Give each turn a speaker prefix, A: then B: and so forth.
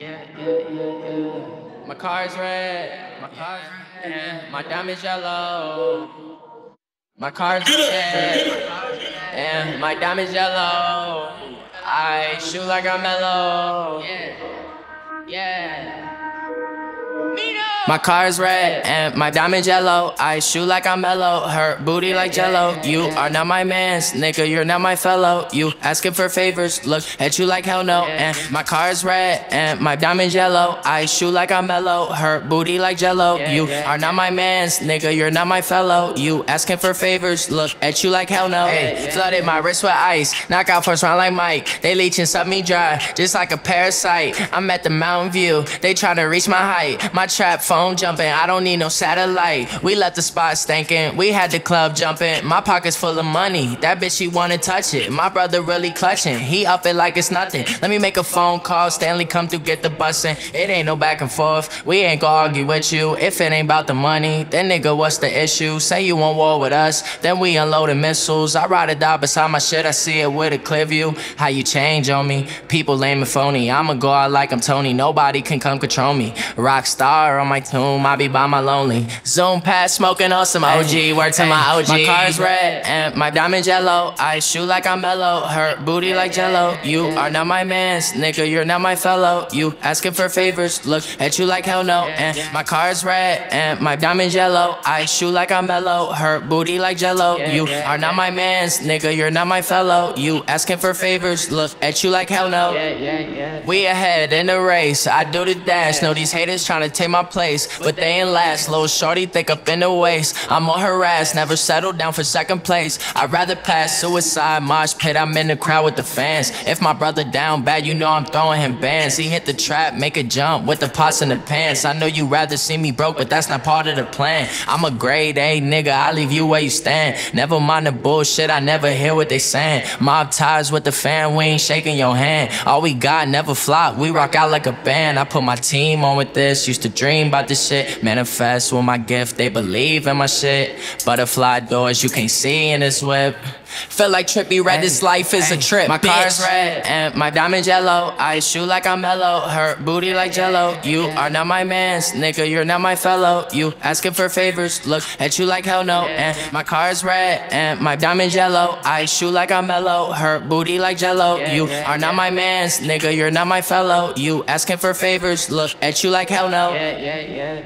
A: Yeah, yeah, yeah, yeah. My car's red. My car's red. My diamond's yellow. My car's red. And my diamond's yellow. I shoot like I'm Melo. Yeah. Yeah. My car's red and my diamond yellow. I shoot like I'm Melo, her booty like jello. You are not my man's, nigga, you're not my fellow. You asking for favors, look at you like hell no. And my car's red and my diamond yellow. I shoot like I'm Melo, her booty like jello. You are not my man's, nigga, you're not my fellow. You asking for favors, look at you like hell no. Flooded my wrist with ice, knock out first round like Mike. They leeching suck me dry, just like a parasite. I'm at the Mountain View, they try to reach my height. My trap phone jumping, I don't need no satellite. We left the spot stinking, we had the club jumping. My pockets full of money, that bitch she wanna touch it. My brother really clutching, he up it like it's nothing. Let me make a phone call, Stanley come through get the bussin'. It ain't no back and forth, we ain't gonna argue with you. If it ain't about the money, then nigga, what's the issue? Say you want war with us, then we unloading missiles. I ride it out beside my shit, I see it with a clear view. How you change on me? People lame and phony. I'ma go out like I'm Tony, nobody can come control me. Rock star on my tomb. I be by my lonely. Zoom past smoking on some OG. Word to my OG. My car's red and my diamond yellow. I shoot like I'm Melo. Her booty like jello. You are not my man's, nigga. You're not my fellow. You asking for favors. Look at you like hell no. And my car's red and my diamond yellow. I shoot like I'm Melo. Her booty like jello. You are not my man's, nigga. You're not my fellow. You asking for favors. Look at you like hell no. We ahead in the race. I do the dash. Know these haters trying to take my place but they ain't last. Little shorty thick up in the waist. I'm on her ass, never settled down for second place. I'd rather pass suicide mosh pit. I'm in the crowd with the fans. If my brother down bad, you know I'm throwing him bands. He hit the trap, make a jump with the pots in the pants. I know you rather see me broke, but that's not part of the plan. I'm a grade A nigga, I leave you where you stand. Never mind the bullshit, I never hear what they saying. Mob ties with the fan, we ain't shaking your hand. All we got never flop, we rock out like a band. I put my team on with this, used to dream about this shit. Manifest with my gift, they believe in my shit. Butterfly doors you can't see in this whip. Feel like Trippie Redd, this life is a trip. My car's red and my diamond yellow. I shoot like I'm Melo, her booty like jello. You are not my man's, nigga, you're not my fellow. You asking for favors, look at you like hell no. And my car's red and my diamond yellow. I shoot like I'm Melo, her booty like jello. You are not my man's, nigga, you're not my fellow. You asking for favors, look at you like hell no.
B: Yeah, yeah, yeah.